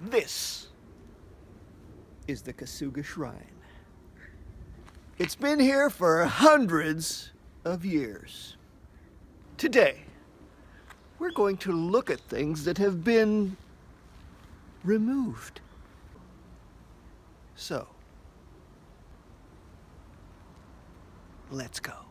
This is the Kasuga Shrine. It's been here for hundreds of years. Today, we're going to look at things that have been removed. So, let's go.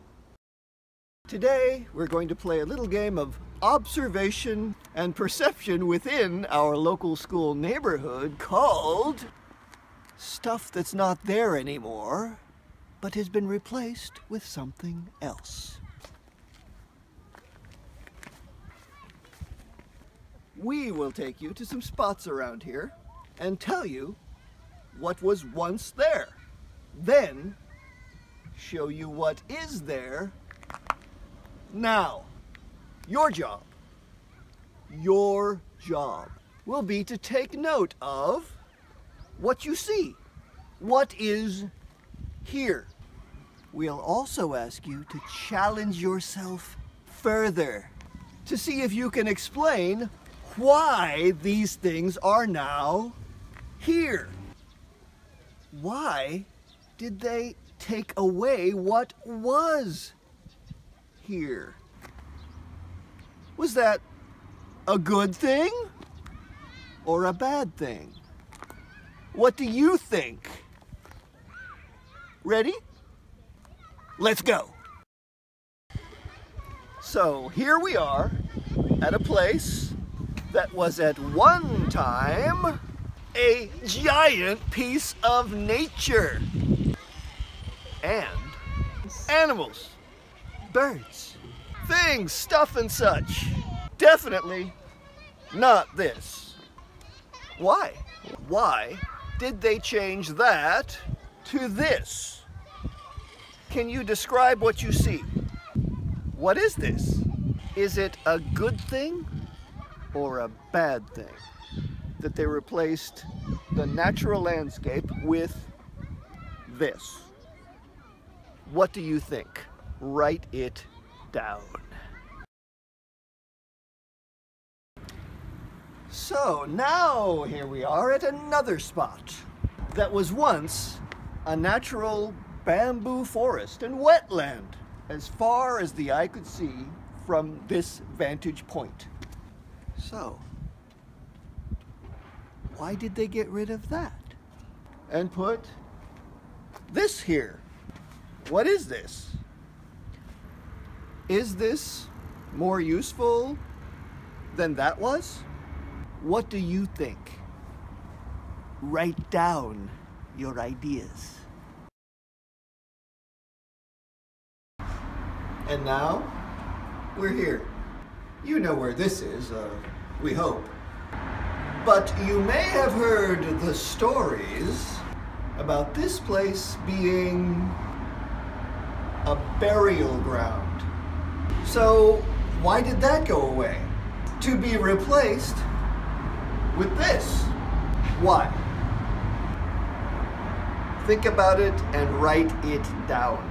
Today, we're going to play a little game of observation and perception within our local school neighborhood called Stuff That's Not There Anymore, but has been replaced with something else. We will take you to some spots around here and tell you what was once there. Then, show you what is there now. Your job, your job will be to take note of what you see, what is here. We'll also ask you to challenge yourself further to see if you can explain why these things are now here. Why did they take away what was here? Was that a good thing or a bad thing? What do you think? Ready? Let's go. So here we are at a place that was at one time a giant piece of nature. And animals, birds, things, stuff and such. Definitely not this. Why? Why did they change that to this? Can you describe what you see? What is this? Is it a good thing or a bad thing that they replaced the natural landscape with this? What do you think? Write it down. So now here we are at another spot that was once a natural bamboo forest and wetland as far as the eye could see from this vantage point. So, why did they get rid of that? And put this here. What is this? Is this more useful than that was? What do you think? Write down your ideas. And now, we're here. You know where this is, uh, we hope. But you may have heard the stories about this place being a burial ground. So why did that go away? To be replaced with this. Why? Think about it and write it down.